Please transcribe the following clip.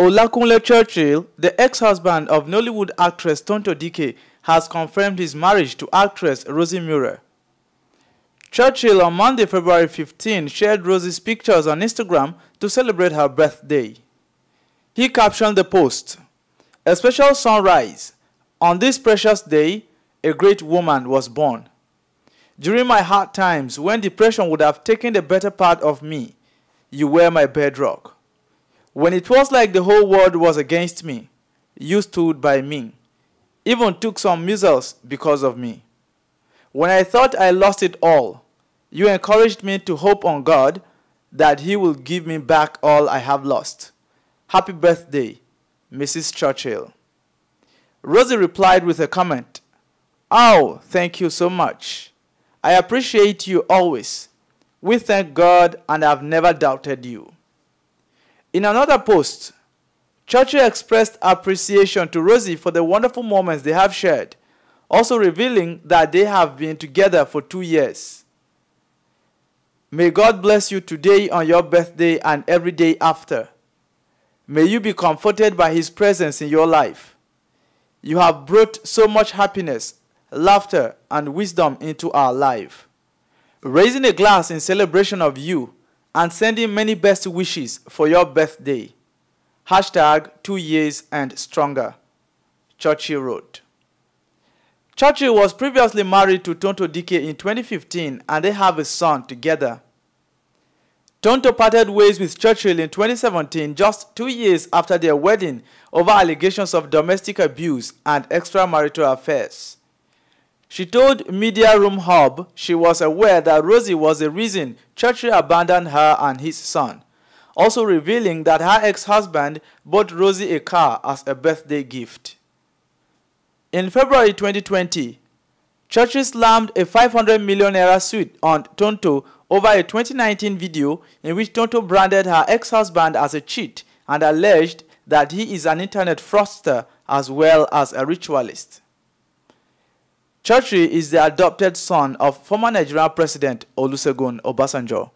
Olakunle Churchill, the ex-husband of Nollywood actress Tonto Dikeh, has confirmed his marriage to actress Rosy Meurer. Churchill on Monday, February 15, shared Rosy's pictures on Instagram to celebrate her birthday. He captioned the post, A special sunrise. On this precious day, a great woman was born. During my hard times, when depression would have taken the better part of me, you were my bedrock. When it was like the whole world was against me, you stood by me, even took some measles because of me. When I thought I lost it all, you encouraged me to hope on God that He will give me back all I have lost. Happy birthday, Mrs. Churchill. Rosy replied with a comment Oh, thank you so much. I appreciate you always. We thank God and have never doubted you. In another post, Churchill expressed appreciation to Rosy for the wonderful moments they have shared, also revealing that they have been together for two years. May God bless you today on your birthday and every day after. May you be comforted by His presence in your life. You have brought so much happiness, laughter, and wisdom into our life. Raising a glass in celebration of you and sending many best wishes for your birthday. Hashtag two years and stronger. Churchill wrote. Churchill was previously married to Tonto Dikeh in 2015 and they have a son together. Tonto parted ways with Churchill in 2017 just two years after their wedding over allegations of domestic abuse and extramarital affairs. She told Media Room Hub she was aware that Rosy was the reason Churchill abandoned her and his son, also revealing that her ex-husband bought Rosy a car as a birthday gift. In February 2020, Churchill slammed a 500 million naira suit on Tonto over a 2019 video in which Tonto branded her ex-husband as a cheat and alleged that he is an internet fraudster as well as a ritualist. Churchill is the adopted son of former Nigerian President Olusegun Obasanjo.